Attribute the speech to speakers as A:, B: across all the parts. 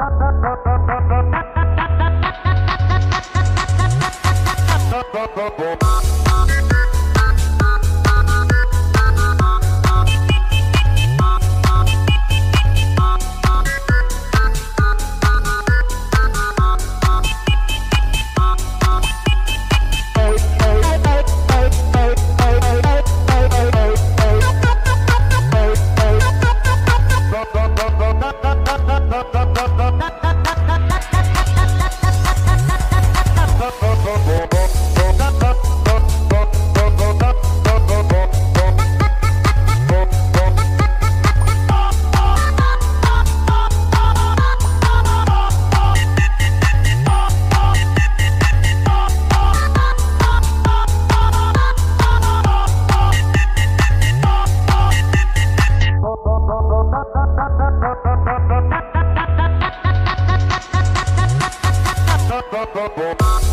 A: Ha ha ha ha! bom, bom, bom.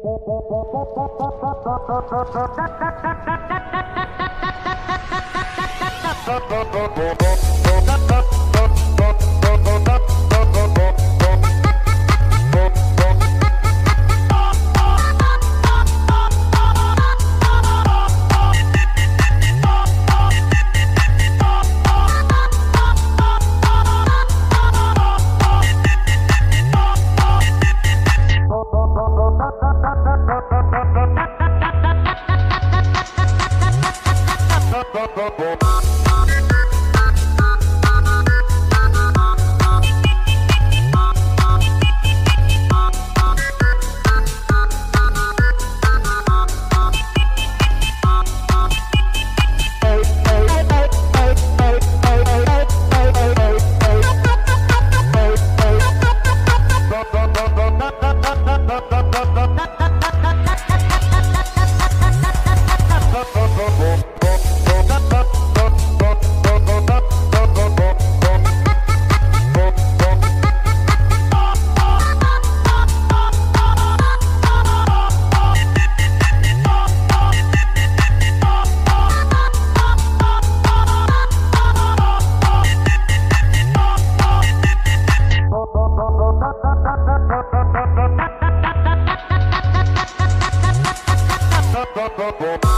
A: Thank you. bye the bom, bom.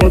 A: but but